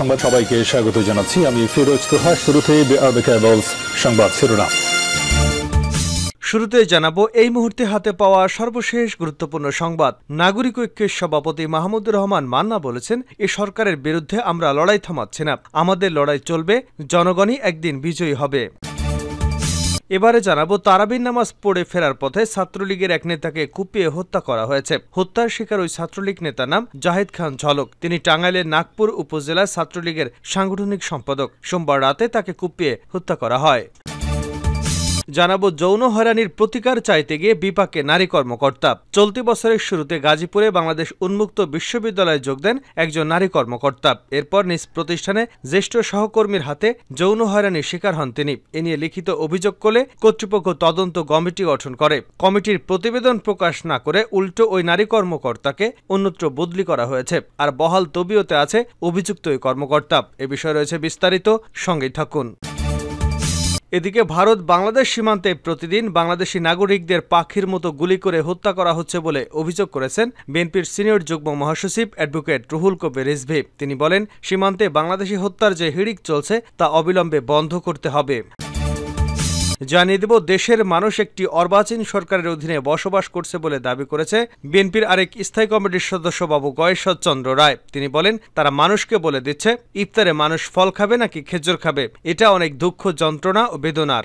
সংবাদ সবাইকে স্বাগত জানাচ্ছি। আমি ফিরোজ তোহা শুরুতে সংবাদ শিরোনাম। শুরুতে জানাব, এই মুহূর্তে হাতে পাওয়া সর্বশেষ গুরুত্বপূর্ণ সংবাদ। নাগরিক ঐক্যের সভাপতি মাহমুদুর রহমান মান্না বলেছেন, এ সরকারের বিরুদ্ধে আমরা লড়াই থামাচ্ছি না। আমাদের লড়াই চলবে, জনগণই একদিন বিজয়ী হবে। এবারে জানাব তারাবিন নামাজ পড়ে ফেরার পথে ছাত্রলীগের এক নেতাকে কুপিয়ে হত্যা করা হয়েছে। হত্যার শিকার ওই ছাত্রলীগ নেতার নাম জাহিদ খান ঝলক। তিনি টাঙ্গাইলের নাগপুর উপজেলার ছাত্রলীগের সাংগঠনিক সম্পাদক। সোমবার রাতে তাকে কুপিয়ে হত্যা করা হয়। জানাব, যৌন হয়রানির প্রতিকার চাইতে গিয়ে বিপাকে নারী কর্মকর্তা। চলতি বছরের শুরুতে গাজীপুরে বাংলাদেশ উন্মুক্ত বিশ্ববিদ্যালয়ে যোগ দেন একজন নারী কর্মকর্তা। এরপর নিজ প্রতিষ্ঠানে জ্যেষ্ঠ সহকর্মীর হাতে যৌন হয়রানির শিকার হন তিনি। এ নিয়ে লিখিত অভিযোগ করলে কর্তৃপক্ষ তদন্ত কমিটি গঠন করে। কমিটির প্রতিবেদন প্রকাশ না করে উল্টো ওই নারী কর্মকর্তাকে অন্যত্র বদলি করা হয়েছে। আর বহাল তবিয়তে আছে অভিযুক্ত ওই কর্মকর্তা। এ বিষয়ে রয়েছে বিস্তারিত। সঙ্গেই থাকুন। এদিকে ভারত বাংলাদেশ সীমান্তে প্রতিদিন বাংলাদেশি নাগরিকদের পাখির মতো গুলি করে হত্যা করা হচ্ছে বলে অভিযোগ করেছেন বিএনপির সিনিয়র যুগ্ম মহাসচিব অ্যাডভোকেট রুহুল কবির রিজভি। তিনি বলেন, সীমান্তে বাংলাদেশি হত্যার যে হিড়িক চলছে তা অবিলম্বে বন্ধ করতে হবে। জানিয়ে দেব, দেশের মানুষ একটি অর্বাচীন সরকারের অধীনে বসবাস করছে বলে দাবি করেছে বিএনপির আরেক স্থায়ী কমিটির সদস্য বাবু গয়েশ্বর চন্দ্র রায়। তিনি বলেন, তারা মানুষকে বলে দিচ্ছে, ইফতারে মানুষ ফল খাবে নাকি খেজুর খাবে? এটা অনেক দুঃখ যন্ত্রণা ও বেদনার।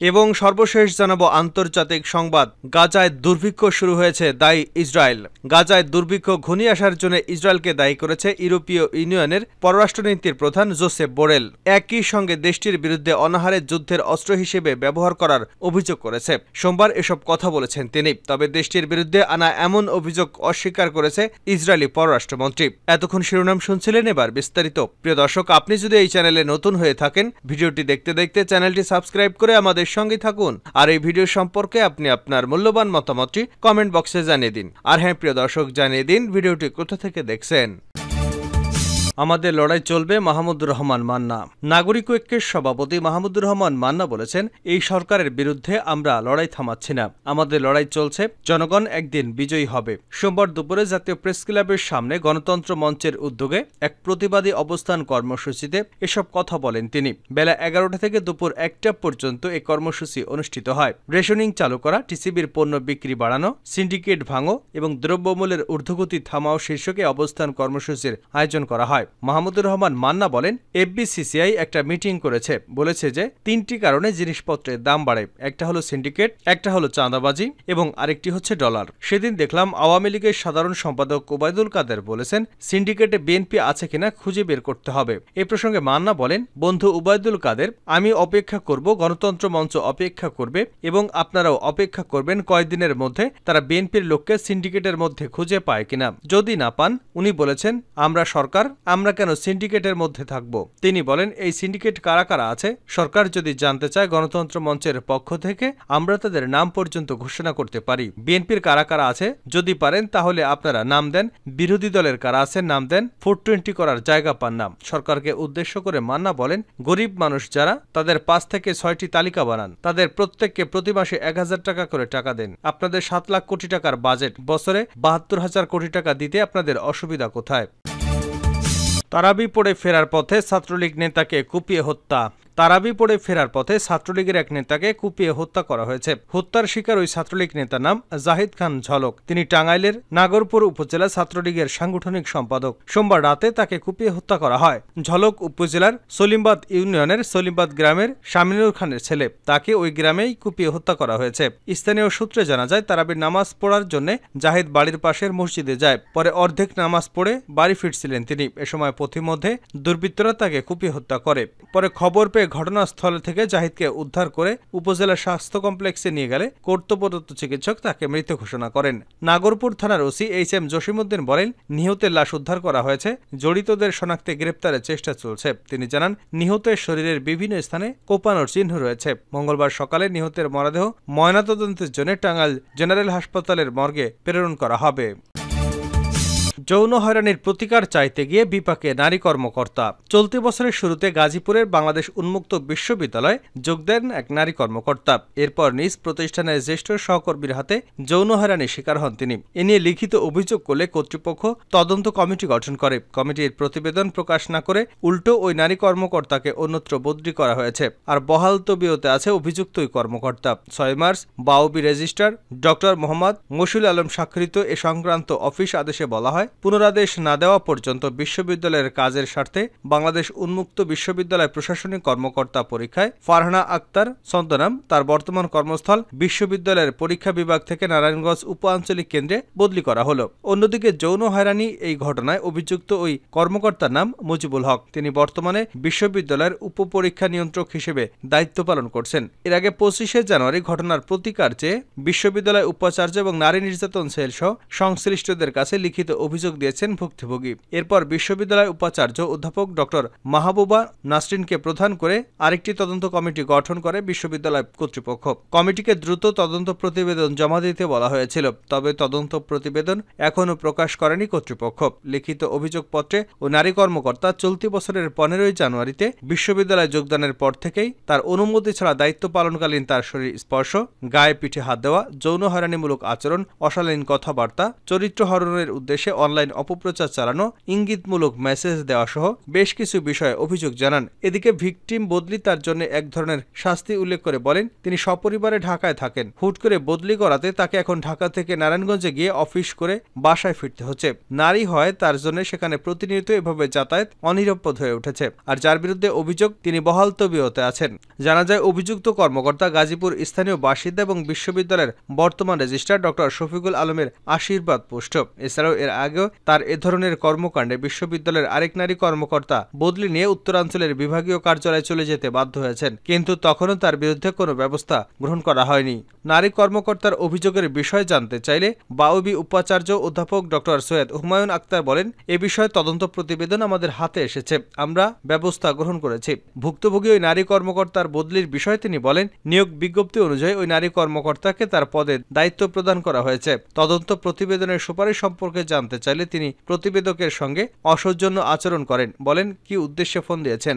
এবং সর্বশেষ জানাব আন্তর্জাতিক সংবাদ। গাজায় দুর্ভিক্ষ শুরু হয়েছে দায়ী ইসরায়েল। গাজায় দুর্ভিক্ষ ঘনিয়ে আসার জন্য ইসরায়েলকে দায়ী করেছে ইউরোপীয় ইউনিয়নের পররাষ্ট্রনীতির প্রধান জোসেফ বোরেল। একই সঙ্গে দেশটির বিরুদ্ধে অনাহারের যুদ্ধের অস্ত্র হিসেবে ব্যবহার করার অভিযোগ করেছে। সোমবার এসব কথা বলেছেন তিনি। তবে দেশটির বিরুদ্ধে আনা এমন অভিযোগ অস্বীকার করেছে ইসরায়েলি পররাষ্ট্রমন্ত্রী। এতক্ষণ শিরোনাম শুনছিলেন এবার বিস্তারিত। প্রিয় দর্শক, আপনি যদি এই চ্যানেলে নতুন হয়ে থাকেন, ভিডিওটি দেখতে দেখতে চ্যানেলটি সাবস্ক্রাইব করে আমাদের আমাদের সঙ্গে থাকুন। আর এই ভিডিও সম্পর্কে আপনি আপনার মূল্যবান মতামতটি কমেন্ট বক্সে জানিয়ে দিন। আর হ্যাঁ প্রিয় দর্শক, জানিয়ে দিন ভিডিওটি কোথা থেকে দেখছেন। আমাদের লড়াই চলবে মাহমুদুর রহমান মান্না। নাগরিক ঐক্যের সভাপতি মাহমুদুর রহমান মান্না বলেছেন, এই সরকারের বিরুদ্ধে আমরা লড়াই থামাচ্ছি না। আমাদের লড়াই চলছে, জনগণ একদিন বিজয়ী হবে। সোমবার দুপুরে জাতীয় প্রেস ক্লাবের সামনে গণতন্ত্র মঞ্চের উদ্যোগে এক প্রতিবাদী অবস্থান কর্মসূচিতে এসব কথা বলেন তিনি। বেলা এগারোটা থেকে দুপুর একটা পর্যন্ত এই কর্মসূচি অনুষ্ঠিত হয়। রেশনিং চালু করা, টিসিবির পণ্য বিক্রি বাড়ানো, সিন্ডিকেট ভাঙো এবং দ্রব্যমূল্যের ঊর্ধ্বগতি থামাও শীর্ষকে অবস্থান কর্মসূচির আয়োজন করা হয়। মাহমুদুর রহমান মান্না বলেন, এফবিসিসিআই একটা মিটিং করেছে। বলেছে যে, তিনটি কারণে জিনিসপত্রের দাম বাড়ে। একটা হলো সিন্ডিকেট, একটা হলো চাঁদাবাজি এবং আরেকটি হচ্ছে ডলার। সেদিন দেখলাম আওয়ামী লীগের সাধারণ সম্পাদক ওবায়দুল কাদের বলেছেন, সিন্ডিকেটে বিএনপি আছে কিনা খুঁজে বের করতে হবে। এ প্রসঙ্গে মান্না বলেন, বন্ধু উবায়দুল কাদের, আমি অপেক্ষা করব, গণতন্ত্র মঞ্চ অপেক্ষা করবে এবং আপনারাও অপেক্ষা করবেন কয়েকদিনের মধ্যে তারা বিএনপির লোককে সিন্ডিকেটের মধ্যে খুঁজে পায় কিনা। যদি না পান, উনি বলেছেন, আমরা সরকার আমরা কেন সিন্ডিকেটের মধ্যে থাকব? তিনি বলেন, এই সিন্ডিকেট কারা কারা আছে? সরকার যদি জানতে চায় গণতন্ত্র মঞ্চের পক্ষ থেকে, আমরা তাদের নাম পর্যন্ত ঘোষণা করতে পারি। বিএনপির কারা কারা আছে? যদি পারেন, তাহলে আপনারা নাম দেন। বিরোধী দলের কারা আছেন নাম দেন। ফোর টোয়েন্টি করার জায়গা পান না। সরকারকে উদ্দেশ্য করে মান্না বলেন, গরিব মানুষ যারা, তাদের পাঁচ থেকে ছয়টি তালিকা বানান। তাদের প্রত্যেককে প্রতি মাসে এক হাজার টাকা করে টাকা দেন। আপনাদের সাত লাখ কোটি টাকার বাজেট বছরে বাহাত্তর হাজার কোটি টাকা দিতে আপনাদের অসুবিধা কোথায়? তারাবি পড়ে ফেরার পথে ছাত্রলীগ নেতাকে কুপিয়ে হত্যা। তারাবি পড়ে ফেরার পথে ছাত্রলীগের এক নেতাকে কুপিয়ে হত্যা করা হয়েছে। হত্যার শিকার ওই ছাত্রলীগ নেতার নাম জাহিদ খান ঝলক। তিনি টাঙ্গাইলের নাগরপুর উপজেলা ছাত্রলীগের সাংগঠনিক সম্পাদক। সোমবার রাতে তাকে কুপিয়ে হত্যা করা হয়। ঝলক উপজেলার সলিমবাদ ইউনিয়নের সলিমবাদ গ্রামের শামিনুর খানের ছেলে। তাকে ওই গ্রামেই কুপিয়ে হত্যা করা হয়েছে। স্থানীয় সূত্রে জানা যায় তারাবির নামাজ পড়ার জন্য জাহিদ বাড়ির পাশের মসজিদে যায়। পরে অর্ধেক নামাজ পড়ে বাড়ি ফিরছিলেন তিনি। এ সময় পথিমধ্যে দুর্বৃত্তরা তাকে কুপিয়ে হত্যা করে। পরে খবর পেয়ে ঘটনাস্থল থেকে জাহিদকে উদ্ধার করে উপজেলা স্বাস্থ্য কমপ্লেক্সে নিয়ে গেলে কর্তব্যরত চিকিৎসক তাকে মৃত ঘোষণা করেন। নাগরপুর থানার ওসি এইচ এম জসিমুদ্দিন বলেন, নিহতের লাশ উদ্ধার করা হয়েছে। জড়িতদের শনাক্তে গ্রেপ্তারের চেষ্টা চলছে। তিনি জানান, নিহতের শরীরের বিভিন্ন স্থানে কোপানোর চিহ্ন রয়েছে। মঙ্গলবার সকালে নিহতের মরদেহ ময়নাতদন্তের জন্য টাঙ্গাইল জেনারেল হাসপাতালের মর্গে প্রেরণ করা হবে। যৌন হয়রানির প্রতিকার চাইতে গিয়ে বিপাকে নারী কর্মকর্তা। চলতি বছরের শুরুতে গাজীপুরের বাংলাদেশ উন্মুক্ত বিশ্ববিদ্যালয়ে যোগ দেন এক নারী কর্মকর্তা। এরপর নিজ প্রতিষ্ঠানের জ্যেষ্ঠ সহকর্মীর হাতে যৌন হয়রানির শিকার হন তিনি। এ নিয়ে লিখিত অভিযোগ করলে কর্তৃপক্ষ তদন্ত কমিটি গঠন করে। কমিটির প্রতিবেদন প্রকাশ না করে উল্টো ওই নারী কর্মকর্তাকে অন্যত্র বদলি করা হয়েছে। আর বহাল তবিয়তে আছে অভিযুক্ত ওই কর্মকর্তা। ছয় মার্চ, বাউবি রেজিস্ট্রার ডক্টর মোহাম্মদ মশিউল আলম স্বাক্ষরিত এ সংক্রান্ত অফিস আদেশে বলা হয় পুনরাদেশ না দেওয়া পর্যন্ত বিশ্ববিদ্যালয়ের কাজের স্বার্থে বাংলাদেশ উন্মুক্ত বিশ্ববিদ্যালয় প্রশাসনিক কর্মকর্তা পরীক্ষায় ফারহানা আক্তার, সন্তনাম, তার বর্তমান কর্মস্থল বিশ্ববিদ্যালয়ের পরীক্ষা বিভাগ থেকে নারায়ণগঞ্জ উপ আঞ্চলিক কেন্দ্রে বদলি করা হলো। অন্যদিকে যৌন হয়রানি এই ঘটনায় অভিযুক্ত ওই কর্মকর্তার নাম মুজিবুল হক। তিনি বর্তমানে বিশ্ববিদ্যালয়ের উপপরীক্ষা নিয়ন্ত্রক হিসেবে দায়িত্ব পালন করছেন। এর আগে পঁচিশে জানুয়ারি ঘটনার প্রতিকার চেয়ে বিশ্ববিদ্যালয় উপাচার্য এবং নারী নির্যাতন সেল সহ সংশ্লিষ্টদের কাছে লিখিত অভিযোগ দিয়েছেন ভুক্তভোগী। এরপর বিশ্ববিদ্যালয় উপাচার্য অধ্যাপক ডক্টর মাহবুবা নাসরিনকে প্রধান করে আরেকটি তদন্ত কমিটি গঠন করে বিশ্ববিদ্যালয় কর্তৃপক্ষ। কমিটিকে দ্রুত তদন্ত প্রতিবেদন জমা দিতে বলা হয়েছিল, তবে তদন্ত প্রতিবেদন এখনও প্রকাশ করেনি কর্তৃপক্ষ। লিখিত অভিযোগপত্রে ও নারী কর্মকর্তা চলতি বছরের পনেরোই জানুয়ারিতে বিশ্ববিদ্যালয়ে যোগদানের পর থেকেই তার অনুমতি ছাড়া দায়িত্ব পালনকালীন তার শরীর স্পর্শ, গায়ে পিঠে হাত দেওয়া, যৌন হয়রানিমূলক আচরণ, অশালীন কথাবার্তা, চরিত্র হরণের উদ্দেশ্যে অনলাইন অপপ্রচার চালানো, ইঙ্গিতমূলক মেসেজ দেওয়া সহ বেশ কিছু বিষয়ে অভিযোগ জানান। এদিকে ভিকটিম বদলি তার জন্য এক ধরনের শাস্তি উল্লেখ করে বলেন, তিনি সপরিবারে ঢাকায় থাকেন। হুট করে বদলি করাতে তাকে এখন ঢাকা থেকে নারায়ণগঞ্জে গিয়ে অফিস করে বাসায় ফিরতে হচ্ছে। নারী হয় তার জন্য সেখানে প্রতিনিয়ত এভাবে যাতায়াত অনিরাপদ হয়ে উঠেছে আর যার বিরুদ্ধে অভিযোগ, তিনি বহাল তবিয়তে আছেন। জানা যায়, অভিযুক্ত কর্মকর্তা গাজীপুর স্থানীয় বাসিন্দা এবং বিশ্ববিদ্যালয়ের বর্তমান রেজিস্ট্রার ডক্টর শফিকুল আলমের আশীর্বাদ পুষ্ট। এছাড়াও এর আগেও তার এ ধরনের কর্মকাণ্ডে বিশ্ববিদ্যালয়ের আরেক নারী কর্মকর্তা বদলি নিয়ে উত্তরাঞ্চলের বিভাগীয় কার্যালয়ে চলে যেতে বাধ্য হয়েছেন, কিন্তু তখনও তার বিরুদ্ধে কোনো ব্যবস্থা গ্রহণ করা হয়নি। নারী কর্মকর্তার অভিযোগের বিষয় জানতে চাইলে বাউবি উপাচার্য অধ্যাপক ডক্টর সৈয়দ হুমায়ুন আক্তার বলেন, এ বিষয়ে তদন্ত প্রতিবেদন আমাদের হাতে এসেছে। আমরা ব্যবস্থা গ্রহণ করেছি। ভুক্তভোগী ওই নারী কর্মকর্তার বদলির বিষয়ে তিনি বলেন, নিয়োগ বিজ্ঞপ্তি অনুযায়ী ওই নারী কর্মকর্তাকে তার পদে দায়িত্ব প্রদান করা হয়েছে। তদন্ত প্রতিবেদনের সুপারিশ সম্পর্কে জানতে চাইলে তিনি প্রতিবেদকের সঙ্গে অসৌজন্য আচরণ করেন। বলেন কি উদ্দেশ্যে ফোন দিয়েছেন?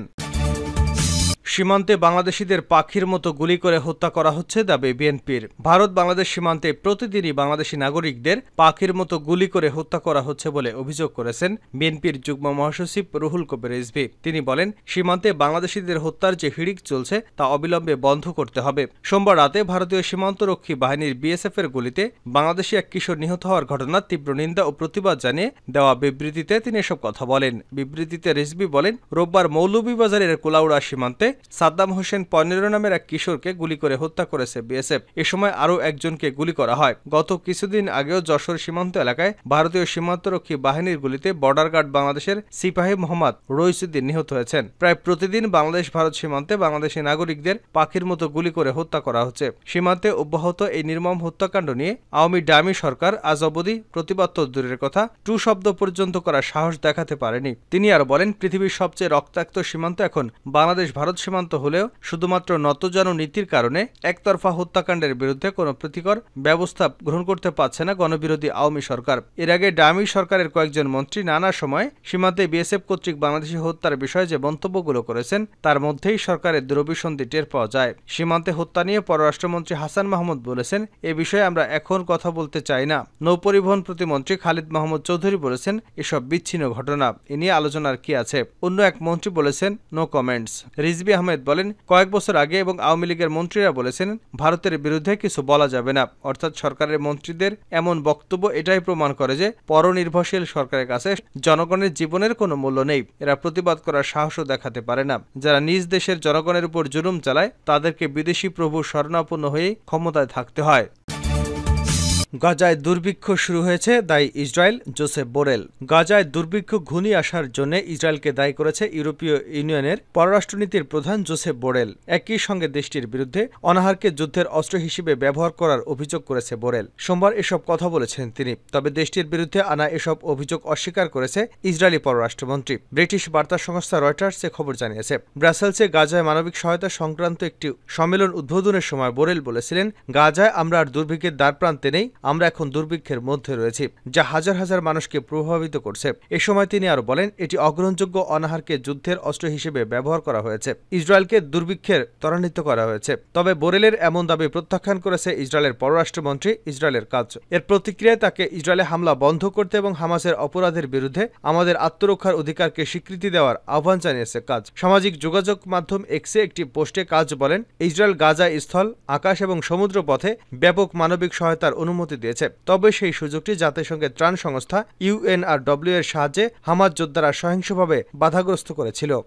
সীমান্তে বাংলাদেশিদের পাখির মতো গুলি করে হত্যা করা হচ্ছে দাবি বিএনপির। ভারত বাংলাদেশ সীমান্তে প্রতিদিনই বাংলাদেশি নাগরিকদের পাখির মতো গুলি করে হত্যা করা হচ্ছে বলে অভিযোগ করেছেন বিএনপির যুগ্ম মহাসচিব রুহুল কবির রিজভি। তিনি বলেন, সীমান্তে বাংলাদেশিদের হত্যার যে হিড়িক চলছে তা অবিলম্বে বন্ধ করতে হবে। সোমবার রাতে ভারতীয় সীমান্তরক্ষী বাহিনীর বিএসএফ এর গুলিতে বাংলাদেশি এক কিশোর নিহত হওয়ার ঘটনার তীব্র নিন্দা ও প্রতিবাদ জানিয়ে দেওয়া বিবৃতিতে তিনি এসব কথা বলেন। বিবৃতিতে রিজভি বলেন, রোববার মৌলভীবাজারের কোলাউড়া সীমান্তে সাদ্দাম হোসেন পনেরো নামের এক কিশোরকে গুলি করে হত্যা করেছে বিএসএফ। এ সময় আরও একজনকে গুলি করা হয়। গত কিছুদিন আগেও যশোর সীমান্ত এলাকায় ভারতীয় সীমান্তরক্ষী বাহিনীর গুলিতে বর্ডার গার্ড বাংলাদেশের সিপাহী মোহাম্মদ রইসুদ্দিন নিহত হয়েছেন। প্রায় প্রতিদিন বাংলাদেশ, ভারত সীমান্তে বাংলাদেশি নাগরিকদের পাখির মতো গুলি করে হত্যা করা হচ্ছে। সীমান্তে অব্যাহত এই নির্মম হত্যাকাণ্ড নিয়ে আওয়ামী ডামি সরকার আজ অবধি প্রতিবাদ দূরের কথা, টু শব্দ পর্যন্ত করার সাহস দেখাতে পারেনি। তিনি আর বলেন, পৃথিবীর সবচেয়ে রক্তাক্ত সীমান্ত এখন বাংলাদেশ, ভারত সীমান্ত হলেও শুধুমাত্র নতজানু নীতির কারণে একতরফা হত্যাকাণ্ডের বিরুদ্ধে কোনো প্রতিকর ব্যবস্থা গ্রহণ করতে পারছে না গণবিরোধী আওয়ামী সরকার। এর আগে ডামি সরকারের কয়েকজন মন্ত্রী নানা সময় সীমান্তে বিএসএফ কর্তৃক বাংলাদেশি হত্যার বিষয়ে যে মন্তব্যগুলো করেছেন, তার মধ্যেই সরকারের দুরভিসন্ধি টের পাওয়া যায়। সীমান্তে হত্যা নিয়ে পররাষ্ট্রমন্ত্রী হাসান মাহমুদ বলেছেন, এ বিষয়ে আমরা এখন কথা বলতে চাই না। নৌপরিবহন প্রতিমন্ত্রী খালিদ মাহমুদ চৌধুরী বলেছেন, এসব বিচ্ছিন্ন ঘটনা। এ নিয়ে আলোচনার কি আছে? অন্য এক মন্ত্রী বলেছেন নো কমেন্টস রিজবি আহমেদ বলেন, কয়েক বছর আগে এবং আওয়ামী লীগের মন্ত্রীরা বলেছেন, ভারতের বিরুদ্ধে কিছু বলা যাবে না। অর্থাৎ সরকারের মন্ত্রীদের এমন বক্তব্য এটাই প্রমাণ করে যে পরনির্ভরশীল সরকারের কাছে জনগণের জীবনের কোনো মূল্য নেই। এরা প্রতিবাদ করার সাহসও দেখাতে পারে না। যারা নিজ দেশের জনগণের উপর জুলুম চালায়, তাদেরকে বিদেশি প্রভু শরণাপন্ন হয়ে ক্ষমতায় থাকতে হয়। গাজায় দুর্ভিক্ষ শুরু হয়েছে দায়ী ইসরায়েল জোসেফ বোরেল। গাজায় দুর্ভিক্ষ ঘুনি আসার জন্য ইসরায়েলকে দায়ী করেছে ইউরোপীয় ইউনিয়নের পররাষ্ট্রনীতির প্রধান জোসেফ বোরেল। একই সঙ্গে দেশটির বিরুদ্ধে অনাহারকে যুদ্ধের অস্ত্র হিসেবে ব্যবহার করার অভিযোগ করেছে বোরেল। সোমবার এসব কথা বলেছেন তিনি, তবে দেশটির বিরুদ্ধে আনা এসব অভিযোগ অস্বীকার করেছে ইসরায়েলি পররাষ্ট্রমন্ত্রী। ব্রিটিশ বার্তা সংস্থা রয়টার্স খবর জানিয়েছে, ব্রাসেলসে গাজায় মানবিক সহায়তা সংক্রান্ত একটি সম্মেলন উদ্বোধনের সময় বোরেল বলেছিলেন, গাজায় আমরা আর দুর্ভিক্ষের দ্বার প্রান্তে নেই আমরা এখন দুর্ভিক্ষের মধ্যে রয়েছি, যা হাজার হাজার মানুষকে প্রভাবিত করছে। এ সময় তিনি আরও বলেন, এটি অগ্রহণযোগ্য অনাহারকে যুদ্ধের অস্ত্র হিসেবে ব্যবহার করা হয়েছে। ইসরায়েলকে দুর্ভিক্ষের ত্বরান্বিত করা হয়েছে। তবে বোরেলের এমন দাবি প্রত্যাখ্যান করেছে ইসরায়েলের পররাষ্ট্রমন্ত্রী ইসরায়েলের কাজ। এর প্রতিক্রিয়ায় তাকে ইসরায়েলে হামলা বন্ধ করতে এবং হামাসের অপরাধের বিরুদ্ধে আমাদের আত্মরক্ষার অধিকারকে স্বীকৃতি দেওয়ার আহ্বান জানিয়েছে কাজ। সামাজিক যোগাযোগ মাধ্যম এক্সে একটি পোস্টে কাজ বলেন, ইসরায়েল গাজা স্থল, আকাশ এবং সমুদ্র পথে ব্যাপক মানবিক সহায়তার অনুমতি দিয়েছে। তবে সেই সুযোগটি জাতিসংঘের ত্রাণ সংস্থা ইউএনআরডব্লিউ এর সাহায্যে হামাজ যোদ্ধারা সহিংসভাবে বাধাগ্রস্ত করেছিল।